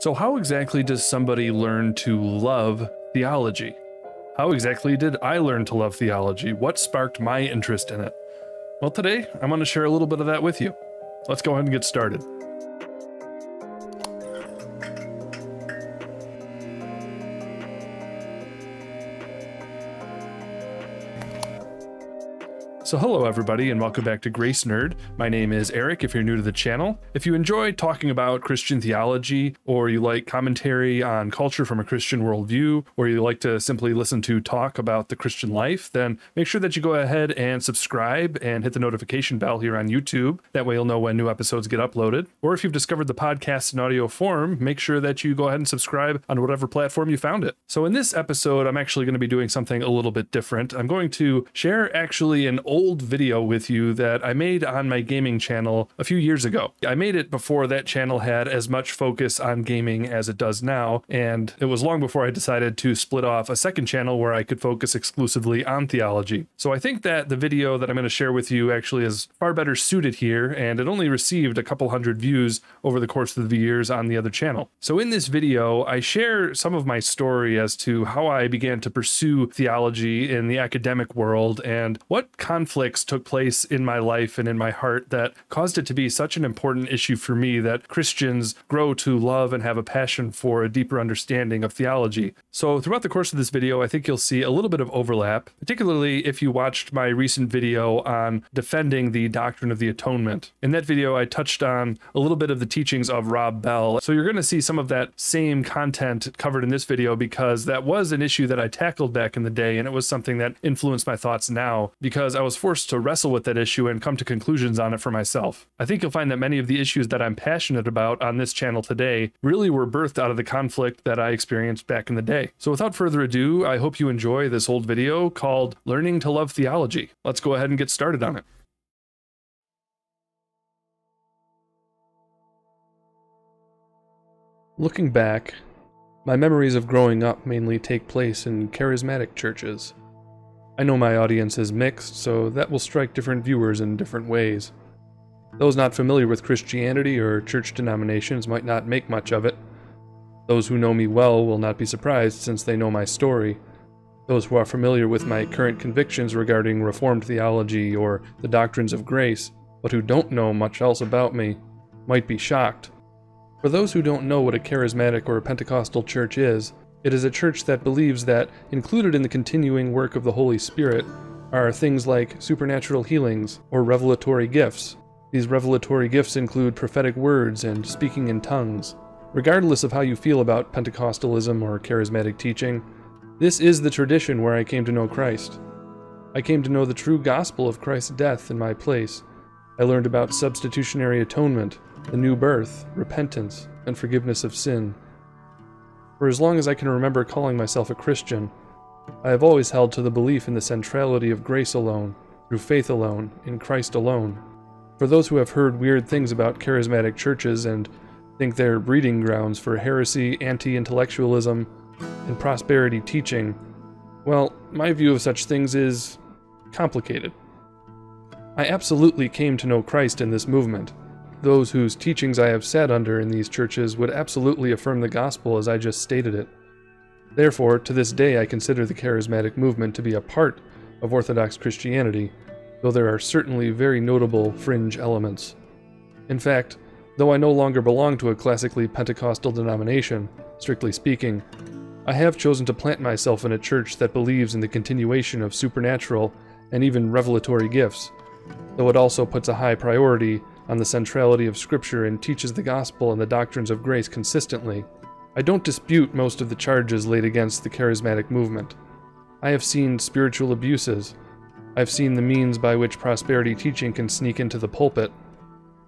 So, how exactly does somebody learn to love theology? How exactly did I learn to love theology? What sparked my interest in it? Well, today I'm going to share a little bit of that with you. Let's go ahead and get started. So, hello everybody, and welcome back to Grace Nerd. My name is Eric. If you're new to the channel, if you enjoy talking about Christian theology, or you like commentary on culture from a Christian worldview, or you like to simply listen to talk about the Christian life, then make sure that you go ahead and subscribe and hit the notification bell here on YouTube. That way, you'll know when new episodes get uploaded. Or if you've discovered the podcast in audio form, make sure that you go ahead and subscribe on whatever platform you found it. So, in this episode, I'm actually going to be doing something a little bit different. I'm going to share actually an old old video with you that I made on my gaming channel a few years ago. I made it before that channel had as much focus on gaming as it does now, and it was long before I decided to split off a second channel where I could focus exclusively on theology. So I think that the video that I'm going to share with you actually is far better suited here, and it only received a couple hundred views over the course of the years on the other channel. So in this video, I share some of my story as to how I began to pursue theology in the academic world and what conflicts took place in my life and in my heart that caused it to be such an important issue for me that Christians grow to love and have a passion for a deeper understanding of theology. So, throughout the course of this video, I think you'll see a little bit of overlap, particularly if you watched my recent video on defending the doctrine of the atonement. In that video, I touched on a little bit of the teachings of Rob Bell. So, you're going to see some of that same content covered in this video because that was an issue that I tackled back in the day, and it was something that influenced my thoughts now because I was was forced to wrestle with that issue and come to conclusions on it for myself. I think you'll find that many of the issues that I'm passionate about on this channel today really were birthed out of the conflict that I experienced back in the day. So without further ado, I hope you enjoy this old video called Learning to Love Theology. Let's go ahead and get started on it. Looking back, my memories of growing up mainly take place in charismatic churches. I know my audience is mixed, so that will strike different viewers in different ways. Those not familiar with Christianity or church denominations might not make much of it. Those who know me well will not be surprised since they know my story. Those who are familiar with my current convictions regarding Reformed theology or the doctrines of grace, but who don't know much else about me, might be shocked. For those who don't know what a charismatic or a Pentecostal church is, it is a church that believes that, included in the continuing work of the Holy Spirit, are things like supernatural healings or revelatory gifts. These revelatory gifts include prophetic words and speaking in tongues. Regardless of how you feel about Pentecostalism or charismatic teaching, this is the tradition where I came to know Christ. I came to know the true gospel of Christ's death in my place. I learned about substitutionary atonement, the new birth, repentance, and forgiveness of sin. For as long as I can remember calling myself a Christian, I have always held to the belief in the centrality of grace alone, through faith alone, in Christ alone. For those who have heard weird things about charismatic churches and think they're breeding grounds for heresy, anti intellectualism, and prosperity teaching, well, my view of such things is complicated. I absolutely came to know Christ in this movement, those whose teachings I have sat under in these churches would absolutely affirm the gospel as I just stated it. Therefore, to this day, I consider the charismatic movement to be a part of Orthodox Christianity, though there are certainly very notable fringe elements. In fact, though I no longer belong to a classically Pentecostal denomination, strictly speaking, I have chosen to plant myself in a church that believes in the continuation of supernatural and even revelatory gifts, though it also puts a high priority on the centrality of Scripture and teaches the gospel and the doctrines of grace consistently. I don't dispute most of the charges laid against the charismatic movement. I have seen spiritual abuses. I've seen the means by which prosperity teaching can sneak into the pulpit.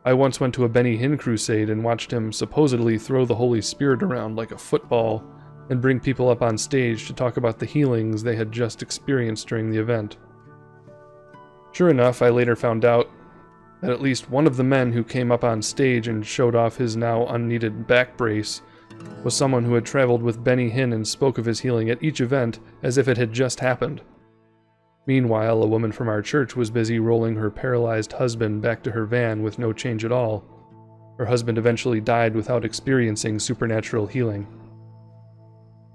I once went to a Benny Hinn crusade and watched him supposedly throw the Holy Spirit around like a football and bring people up on stage to talk about the healings they had just experienced during the event. Sure enough, I later found out that at least one of the men who came up on stage and showed off his now unneeded back brace was someone who had traveled with Benny Hinn and spoke of his healing at each event as if it had just happened. Meanwhile, a woman from our church was busy rolling her paralyzed husband back to her van with no change at all. Her husband eventually died without experiencing supernatural healing.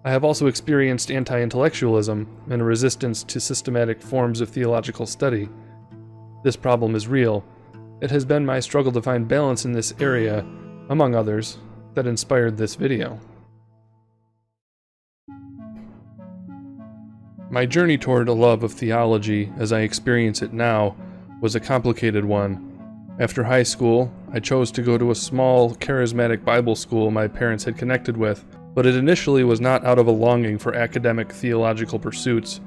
I have also experienced anti intellectualism and a resistance to systematic forms of theological study. This problem is real. It has been my struggle to find balance in this area, among others, that inspired this video. My journey toward a love of theology, as I experience it now, was a complicated one. After high school, I chose to go to a small, charismatic Bible school my parents had connected with but it initially was not out of a longing for academic theological pursuits.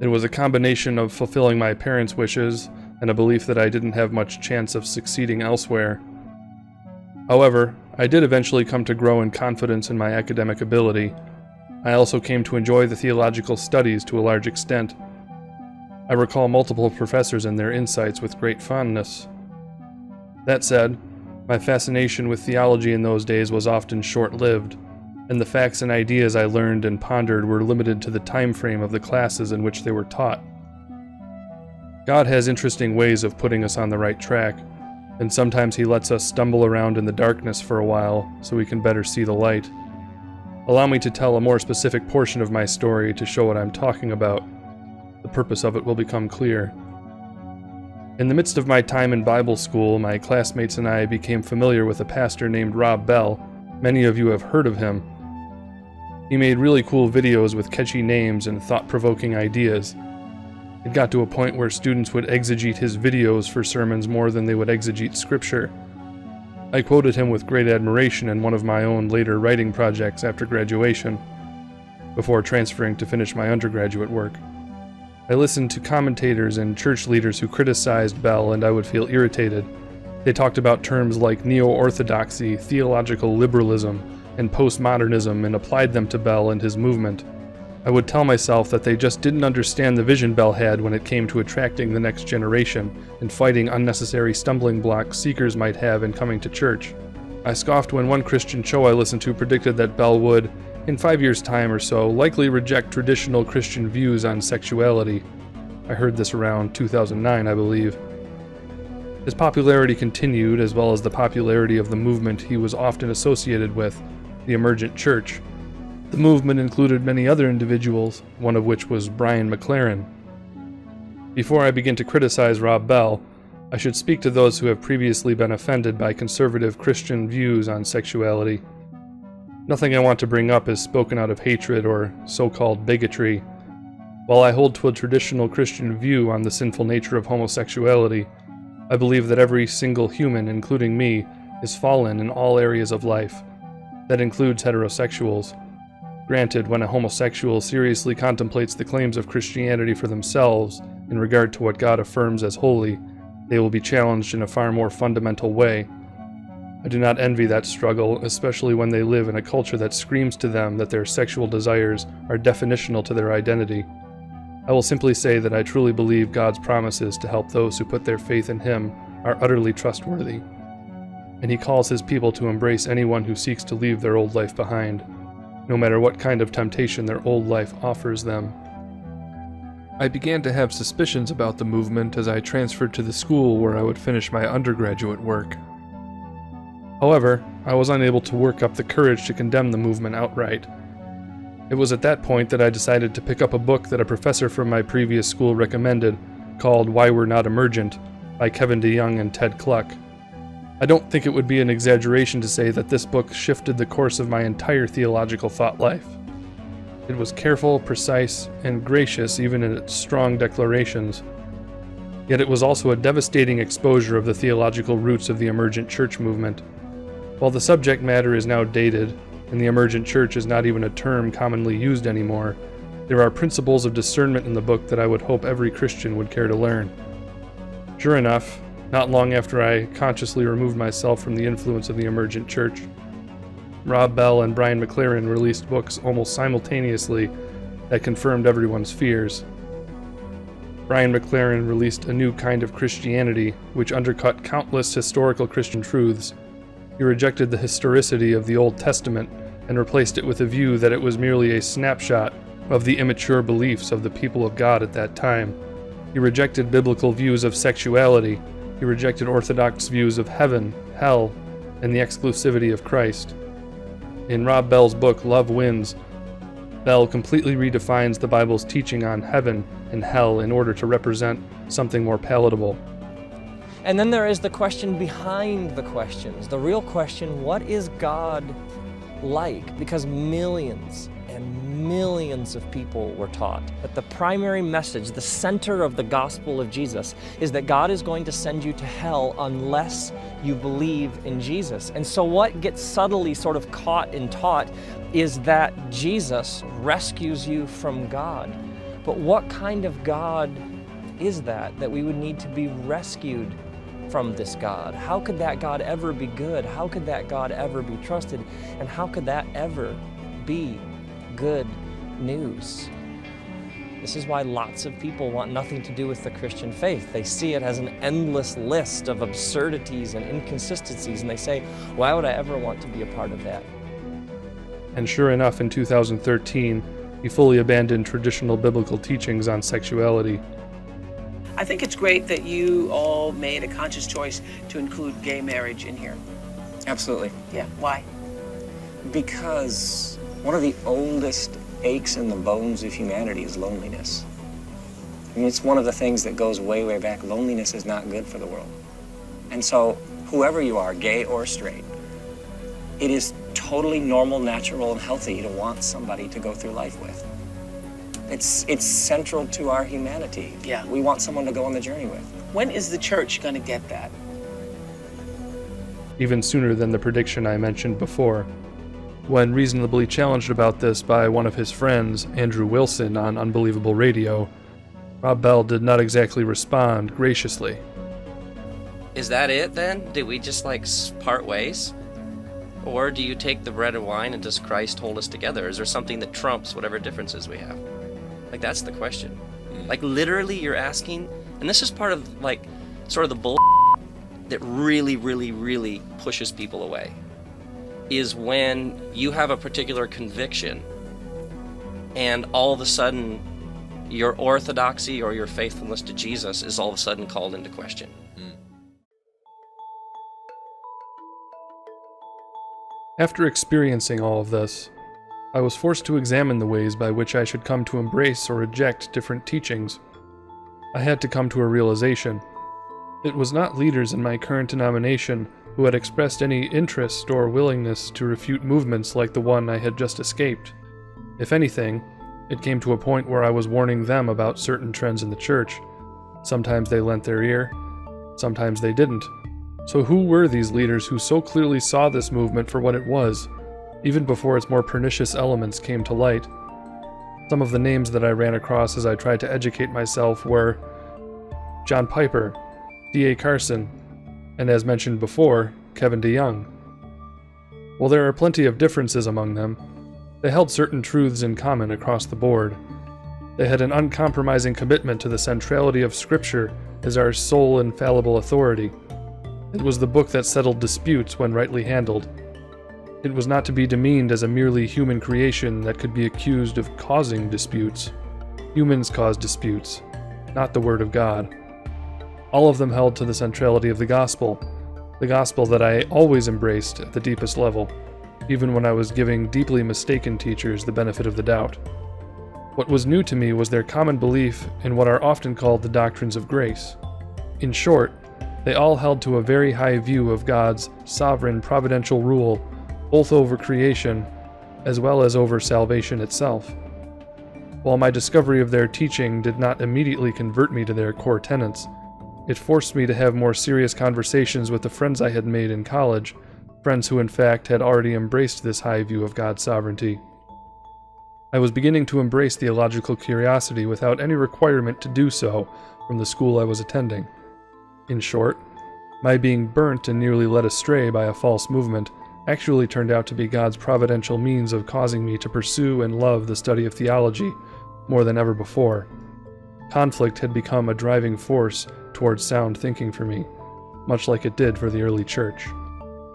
It was a combination of fulfilling my parents' wishes and a belief that I didn't have much chance of succeeding elsewhere. However, I did eventually come to grow in confidence in my academic ability. I also came to enjoy the theological studies to a large extent. I recall multiple professors and their insights with great fondness. That said, my fascination with theology in those days was often short lived and the facts and ideas I learned and pondered were limited to the time frame of the classes in which they were taught. God has interesting ways of putting us on the right track, and sometimes He lets us stumble around in the darkness for a while so we can better see the light. Allow me to tell a more specific portion of my story to show what I'm talking about. The purpose of it will become clear. In the midst of my time in Bible school, my classmates and I became familiar with a pastor named Rob Bell. Many of you have heard of him. He made really cool videos with catchy names and thought-provoking ideas. It got to a point where students would exegete his videos for sermons more than they would exegete scripture. I quoted him with great admiration in one of my own later writing projects after graduation, before transferring to finish my undergraduate work. I listened to commentators and church leaders who criticized Bell and I would feel irritated. They talked about terms like neo-orthodoxy, theological liberalism, and postmodernism and applied them to Bell and his movement. I would tell myself that they just didn't understand the vision Bell had when it came to attracting the next generation and fighting unnecessary stumbling blocks seekers might have in coming to church. I scoffed when one Christian show I listened to predicted that Bell would, in five years' time or so, likely reject traditional Christian views on sexuality. I heard this around 2009, I believe. His popularity continued, as well as the popularity of the movement he was often associated with, the emergent church. The movement included many other individuals, one of which was Brian McLaren. Before I begin to criticize Rob Bell, I should speak to those who have previously been offended by conservative Christian views on sexuality. Nothing I want to bring up is spoken out of hatred or so called bigotry. While I hold to a traditional Christian view on the sinful nature of homosexuality, I believe that every single human, including me, is fallen in all areas of life that includes heterosexuals. Granted, when a homosexual seriously contemplates the claims of Christianity for themselves in regard to what God affirms as holy, they will be challenged in a far more fundamental way. I do not envy that struggle, especially when they live in a culture that screams to them that their sexual desires are definitional to their identity. I will simply say that I truly believe God's promises to help those who put their faith in Him are utterly trustworthy and he calls his people to embrace anyone who seeks to leave their old life behind, no matter what kind of temptation their old life offers them. I began to have suspicions about the movement as I transferred to the school where I would finish my undergraduate work. However, I was unable to work up the courage to condemn the movement outright. It was at that point that I decided to pick up a book that a professor from my previous school recommended, called Why We're Not Emergent, by Kevin DeYoung and Ted Kluck. I don't think it would be an exaggeration to say that this book shifted the course of my entire theological thought life. It was careful, precise, and gracious even in its strong declarations. Yet it was also a devastating exposure of the theological roots of the emergent church movement. While the subject matter is now dated, and the emergent church is not even a term commonly used anymore, there are principles of discernment in the book that I would hope every Christian would care to learn. Sure enough, not long after I consciously removed myself from the influence of the emergent church. Rob Bell and Brian McLaren released books almost simultaneously that confirmed everyone's fears. Brian McLaren released A New Kind of Christianity, which undercut countless historical Christian truths. He rejected the historicity of the Old Testament and replaced it with a view that it was merely a snapshot of the immature beliefs of the people of God at that time. He rejected biblical views of sexuality he rejected orthodox views of heaven, hell, and the exclusivity of Christ. In Rob Bell's book, Love Wins, Bell completely redefines the Bible's teaching on heaven and hell in order to represent something more palatable. And then there is the question behind the questions. The real question what is God like? Because millions millions of people were taught that the primary message, the center of the gospel of Jesus, is that God is going to send you to hell unless you believe in Jesus. And so, what gets subtly sort of caught and taught is that Jesus rescues you from God. But what kind of God is that, that we would need to be rescued from this God? How could that God ever be good? How could that God ever be trusted? And how could that ever be good news. This is why lots of people want nothing to do with the Christian faith. They see it as an endless list of absurdities and inconsistencies, and they say, Why would I ever want to be a part of that? And sure enough, in 2013, he fully abandoned traditional biblical teachings on sexuality. I think it's great that you all made a conscious choice to include gay marriage in here. Absolutely. Yeah, why? Because one of the oldest aches in the bones of humanity is loneliness. I mean, it's one of the things that goes way, way back. Loneliness is not good for the world. And so, whoever you are, gay or straight, it is totally normal, natural, and healthy to want somebody to go through life with. It's, it's central to our humanity. Yeah. We want someone to go on the journey with. When is the church going to get that? Even sooner than the prediction I mentioned before. When reasonably challenged about this by one of his friends, Andrew Wilson, on Unbelievable Radio, Rob Bell did not exactly respond graciously. Is that it then? Did we just like part ways? Or do you take the bread and wine and does Christ hold us together? Is there something that trumps whatever differences we have? Like, that's the question. Mm. Like, literally, you're asking, and this is part of like sort of the bull that really, really, really pushes people away is when you have a particular conviction and all of a sudden your orthodoxy or your faithfulness to Jesus is all of a sudden called into question. Mm. After experiencing all of this, I was forced to examine the ways by which I should come to embrace or reject different teachings. I had to come to a realization. It was not leaders in my current denomination who had expressed any interest or willingness to refute movements like the one I had just escaped. If anything, it came to a point where I was warning them about certain trends in the church. Sometimes they lent their ear, sometimes they didn't. So, who were these leaders who so clearly saw this movement for what it was, even before its more pernicious elements came to light? Some of the names that I ran across as I tried to educate myself were John Piper, D.A. Carson, and as mentioned before, Kevin DeYoung. While there are plenty of differences among them, they held certain truths in common across the board. They had an uncompromising commitment to the centrality of Scripture as our sole infallible authority. It was the book that settled disputes when rightly handled. It was not to be demeaned as a merely human creation that could be accused of causing disputes. Humans cause disputes, not the Word of God. All of them held to the centrality of the gospel, the gospel that I always embraced at the deepest level, even when I was giving deeply mistaken teachers the benefit of the doubt. What was new to me was their common belief in what are often called the doctrines of grace. In short, they all held to a very high view of God's sovereign providential rule, both over creation as well as over salvation itself. While my discovery of their teaching did not immediately convert me to their core tenets, it forced me to have more serious conversations with the friends I had made in college, friends who in fact had already embraced this high view of God's sovereignty. I was beginning to embrace theological curiosity without any requirement to do so from the school I was attending. In short, my being burnt and nearly led astray by a false movement actually turned out to be God's providential means of causing me to pursue and love the study of theology more than ever before. Conflict had become a driving force towards sound thinking for me, much like it did for the early church.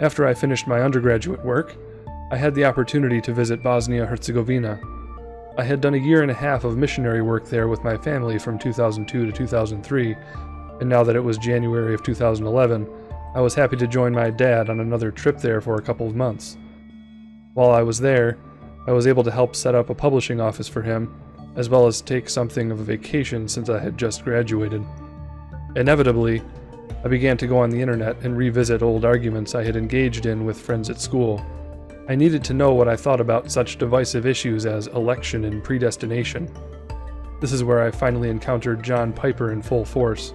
After I finished my undergraduate work, I had the opportunity to visit Bosnia Herzegovina. I had done a year and a half of missionary work there with my family from 2002 to 2003, and now that it was January of 2011, I was happy to join my dad on another trip there for a couple of months. While I was there, I was able to help set up a publishing office for him, as well as take something of a vacation since I had just graduated. Inevitably, I began to go on the internet and revisit old arguments I had engaged in with friends at school. I needed to know what I thought about such divisive issues as election and predestination. This is where I finally encountered John Piper in full force.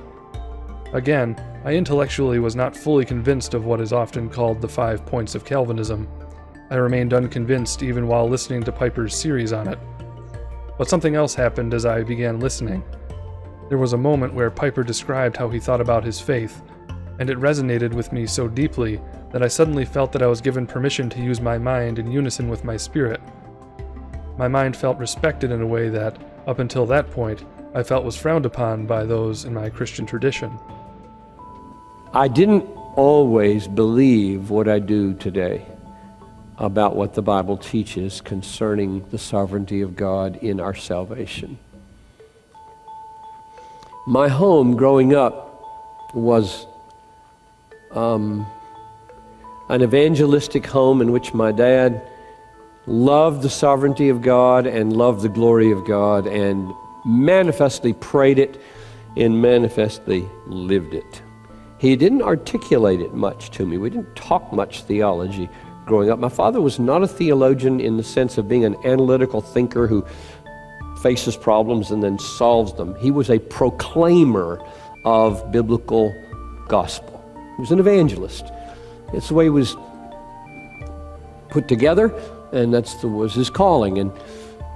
Again, I intellectually was not fully convinced of what is often called the five points of Calvinism. I remained unconvinced even while listening to Piper's series on it. But something else happened as I began listening. There was a moment where Piper described how he thought about his faith, and it resonated with me so deeply that I suddenly felt that I was given permission to use my mind in unison with my spirit. My mind felt respected in a way that, up until that point, I felt was frowned upon by those in my Christian tradition. I didn't always believe what I do today about what the Bible teaches concerning the sovereignty of God in our salvation. My home growing up was um, an evangelistic home in which my dad loved the sovereignty of God and loved the glory of God and manifestly prayed it and manifestly lived it. He didn't articulate it much to me. We didn't talk much theology growing up. My father was not a theologian in the sense of being an analytical thinker who faces problems and then solves them. He was a proclaimer of biblical gospel. He was an evangelist. It's the way he was put together, and that's the, was his calling. And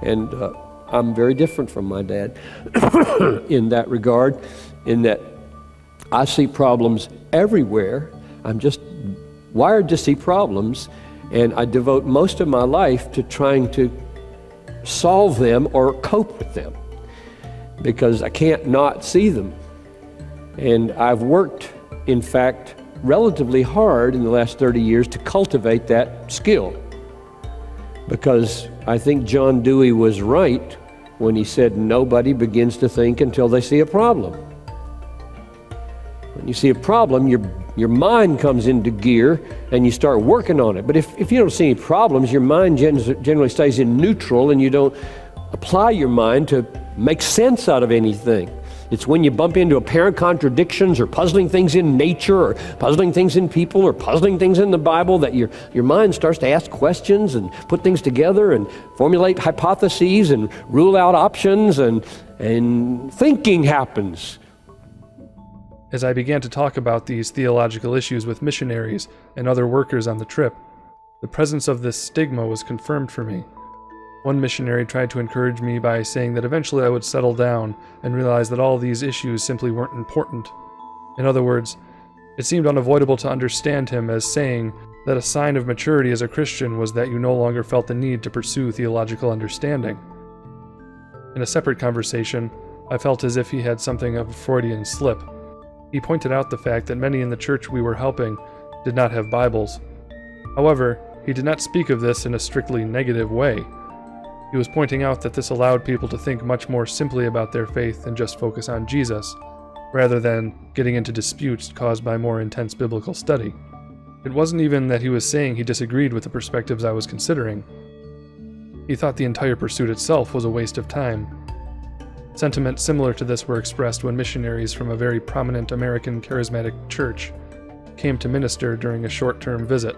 and uh, I'm very different from my dad in that regard, in that I see problems everywhere. I'm just wired to see problems, and I devote most of my life to trying to solve them or cope with them because I can't not see them. And I've worked, in fact, relatively hard in the last 30 years to cultivate that skill because I think John Dewey was right when he said nobody begins to think until they see a problem. When you see a problem, your, your mind comes into gear and you start working on it. But if, if you don't see any problems, your mind gen- generally stays in neutral and you don't apply your mind to make sense out of anything. It's when you bump into apparent contradictions or puzzling things in nature or puzzling things in people or puzzling things in the Bible that your, your mind starts to ask questions and put things together and formulate hypotheses and rule out options and, and thinking happens. As I began to talk about these theological issues with missionaries and other workers on the trip, the presence of this stigma was confirmed for me. One missionary tried to encourage me by saying that eventually I would settle down and realize that all these issues simply weren't important. In other words, it seemed unavoidable to understand him as saying that a sign of maturity as a Christian was that you no longer felt the need to pursue theological understanding. In a separate conversation, I felt as if he had something of a Freudian slip. He pointed out the fact that many in the church we were helping did not have Bibles. However, he did not speak of this in a strictly negative way. He was pointing out that this allowed people to think much more simply about their faith and just focus on Jesus, rather than getting into disputes caused by more intense biblical study. It wasn't even that he was saying he disagreed with the perspectives I was considering. He thought the entire pursuit itself was a waste of time. Sentiments similar to this were expressed when missionaries from a very prominent American charismatic church came to minister during a short term visit.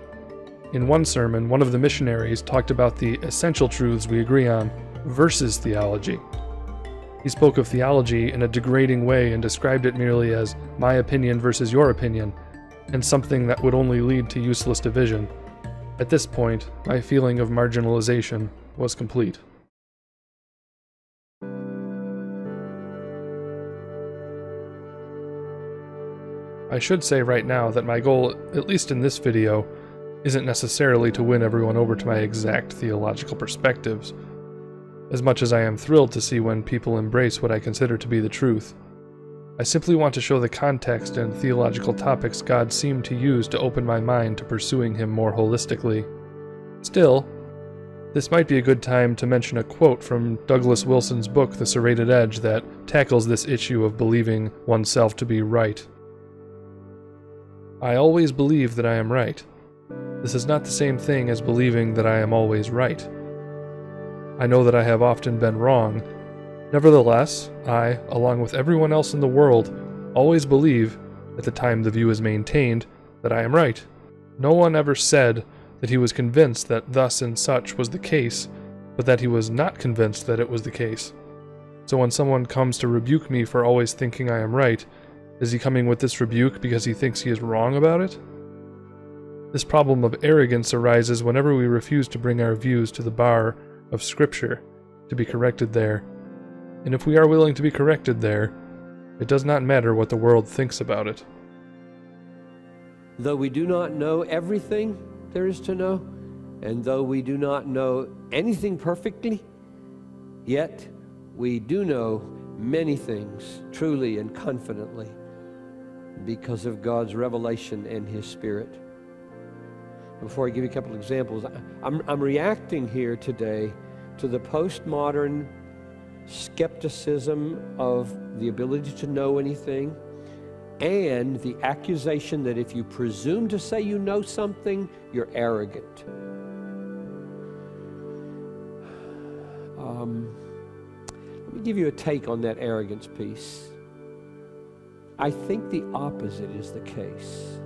In one sermon, one of the missionaries talked about the essential truths we agree on versus theology. He spoke of theology in a degrading way and described it merely as my opinion versus your opinion, and something that would only lead to useless division. At this point, my feeling of marginalization was complete. I should say right now that my goal, at least in this video, isn't necessarily to win everyone over to my exact theological perspectives, as much as I am thrilled to see when people embrace what I consider to be the truth. I simply want to show the context and theological topics God seemed to use to open my mind to pursuing Him more holistically. Still, this might be a good time to mention a quote from Douglas Wilson's book, The Serrated Edge, that tackles this issue of believing oneself to be right. I always believe that I am right. This is not the same thing as believing that I am always right. I know that I have often been wrong. Nevertheless, I, along with everyone else in the world, always believe, at the time the view is maintained, that I am right. No one ever said that he was convinced that thus and such was the case, but that he was not convinced that it was the case. So when someone comes to rebuke me for always thinking I am right, is he coming with this rebuke because he thinks he is wrong about it? This problem of arrogance arises whenever we refuse to bring our views to the bar of Scripture to be corrected there. And if we are willing to be corrected there, it does not matter what the world thinks about it. Though we do not know everything there is to know, and though we do not know anything perfectly, yet we do know many things truly and confidently because of God's revelation and His Spirit. Before I give you a couple of examples, I'm, I'm reacting here today to the postmodern skepticism of the ability to know anything and the accusation that if you presume to say you know something, you're arrogant. Um, let me give you a take on that arrogance piece. I think the opposite is the case.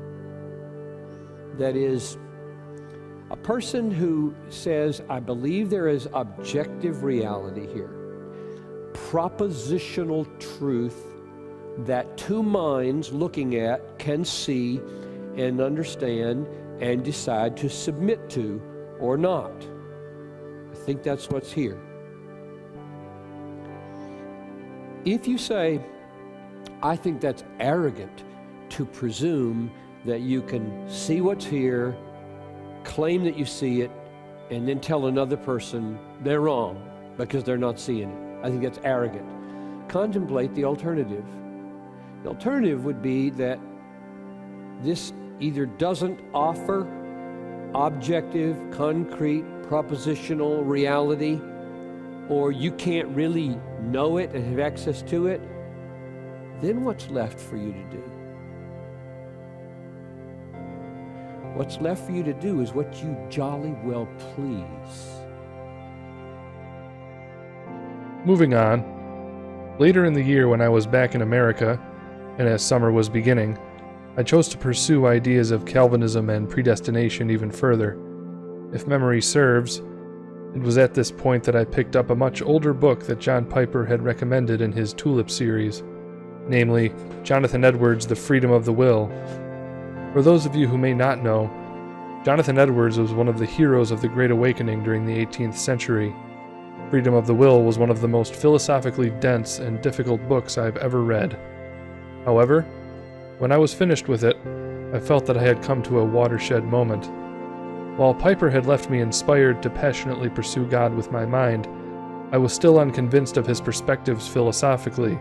That is, a person who says, I believe there is objective reality here, propositional truth that two minds looking at can see and understand and decide to submit to or not. I think that's what's here. If you say, I think that's arrogant to presume that you can see what's here, claim that you see it, and then tell another person they're wrong because they're not seeing it. I think that's arrogant. Contemplate the alternative. The alternative would be that this either doesn't offer objective, concrete, propositional reality, or you can't really know it and have access to it, then what's left for you to do? What's left for you to do is what you jolly well please. Moving on, later in the year when I was back in America, and as summer was beginning, I chose to pursue ideas of Calvinism and predestination even further. If memory serves, it was at this point that I picked up a much older book that John Piper had recommended in his Tulip series, namely Jonathan Edwards' The Freedom of the Will. For those of you who may not know, Jonathan Edwards was one of the heroes of the Great Awakening during the 18th century. Freedom of the Will was one of the most philosophically dense and difficult books I've ever read. However, when I was finished with it, I felt that I had come to a watershed moment. While Piper had left me inspired to passionately pursue God with my mind, I was still unconvinced of his perspectives philosophically,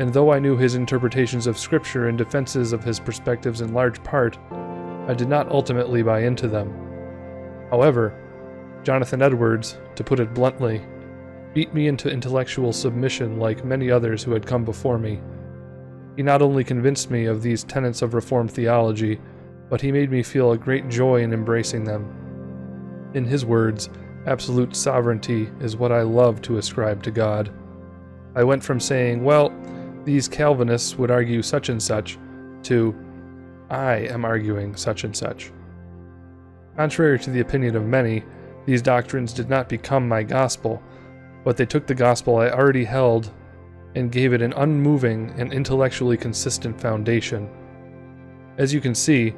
and though I knew his interpretations of Scripture and defenses of his perspectives in large part, I did not ultimately buy into them. However, Jonathan Edwards, to put it bluntly, beat me into intellectual submission like many others who had come before me. He not only convinced me of these tenets of Reformed theology, but he made me feel a great joy in embracing them. In his words, absolute sovereignty is what I love to ascribe to God. I went from saying, well, these Calvinists would argue such and such, to, I am arguing such and such. Contrary to the opinion of many, these doctrines did not become my gospel, but they took the gospel I already held and gave it an unmoving and intellectually consistent foundation. As you can see,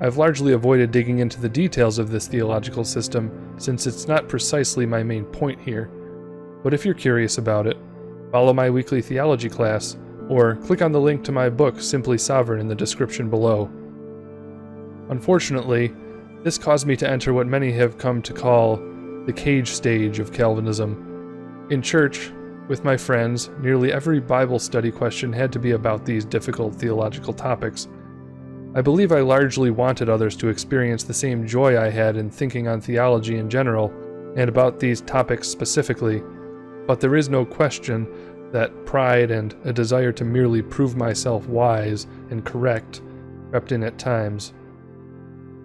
I've largely avoided digging into the details of this theological system since it's not precisely my main point here. But if you're curious about it, follow my weekly theology class or click on the link to my book Simply Sovereign in the description below. Unfortunately, this caused me to enter what many have come to call the cage stage of Calvinism. In church, with my friends, nearly every Bible study question had to be about these difficult theological topics. I believe I largely wanted others to experience the same joy I had in thinking on theology in general and about these topics specifically, but there is no question that pride and a desire to merely prove myself wise and correct crept in at times.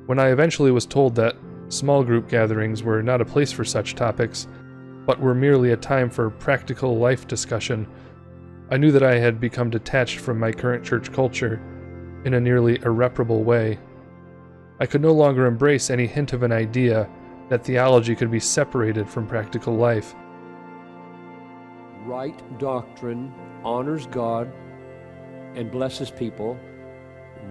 When I eventually was told that small group gatherings were not a place for such topics, but were merely a time for practical life discussion, I knew that I had become detached from my current church culture in a nearly irreparable way. I could no longer embrace any hint of an idea that theology could be separated from practical life. Right doctrine honors God and blesses people.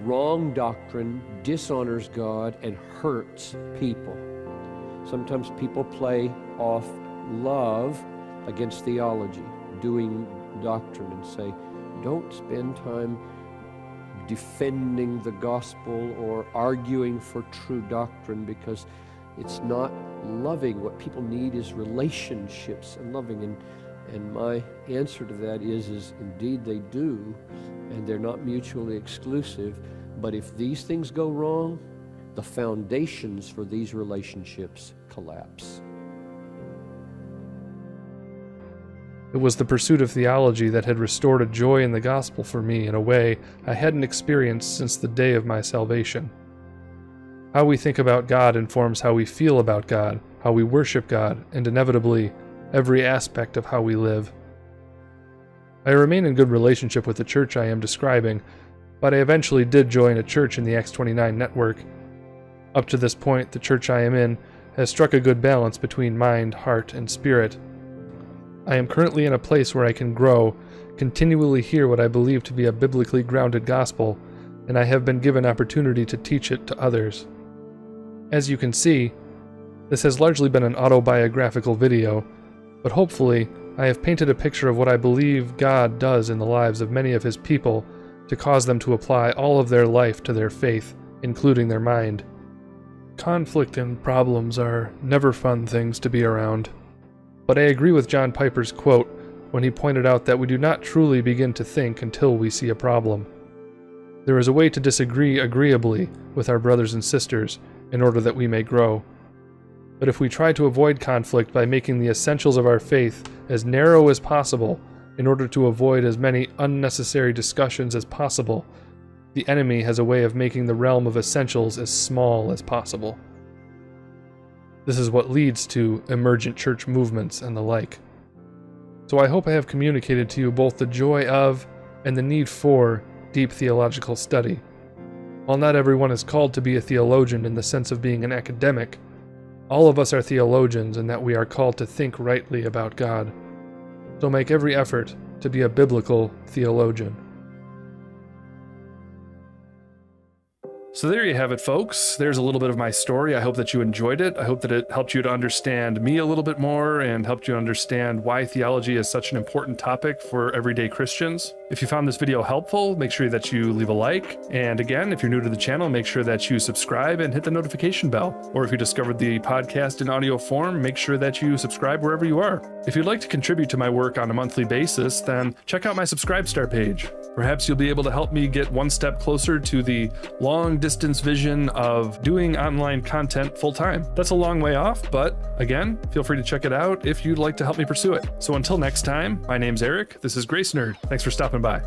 Wrong doctrine dishonors God and hurts people. Sometimes people play off love against theology, doing doctrine, and say, don't spend time defending the gospel or arguing for true doctrine because it's not loving. What people need is relationships and loving. And, and my answer to that is, is indeed they do, and they're not mutually exclusive. But if these things go wrong, the foundations for these relationships collapse. It was the pursuit of theology that had restored a joy in the gospel for me in a way I hadn't experienced since the day of my salvation. How we think about God informs how we feel about God, how we worship God, and inevitably, every aspect of how we live. I remain in good relationship with the church I am describing, but I eventually did join a church in the Acts 29 network. Up to this point, the church I am in has struck a good balance between mind, heart, and spirit. I am currently in a place where I can grow, continually hear what I believe to be a biblically grounded gospel, and I have been given opportunity to teach it to others. As you can see, this has largely been an autobiographical video, but hopefully, I have painted a picture of what I believe God does in the lives of many of His people to cause them to apply all of their life to their faith, including their mind. Conflict and problems are never fun things to be around. But I agree with John Piper's quote when he pointed out that we do not truly begin to think until we see a problem. There is a way to disagree agreeably with our brothers and sisters in order that we may grow. But if we try to avoid conflict by making the essentials of our faith as narrow as possible in order to avoid as many unnecessary discussions as possible, the enemy has a way of making the realm of essentials as small as possible. This is what leads to emergent church movements and the like. So I hope I have communicated to you both the joy of and the need for deep theological study. While not everyone is called to be a theologian in the sense of being an academic, all of us are theologians in that we are called to think rightly about God. So make every effort to be a biblical theologian. So there you have it, folks. There's a little bit of my story. I hope that you enjoyed it. I hope that it helped you to understand me a little bit more and helped you understand why theology is such an important topic for everyday Christians. If you found this video helpful, make sure that you leave a like. And again, if you're new to the channel, make sure that you subscribe and hit the notification bell. Or if you discovered the podcast in audio form, make sure that you subscribe wherever you are. If you'd like to contribute to my work on a monthly basis, then check out my Subscribestar page. Perhaps you'll be able to help me get one step closer to the long distance vision of doing online content full time. That's a long way off, but again, feel free to check it out if you'd like to help me pursue it. So until next time, my name's Eric. This is Grace Nerd. Thanks for stopping by.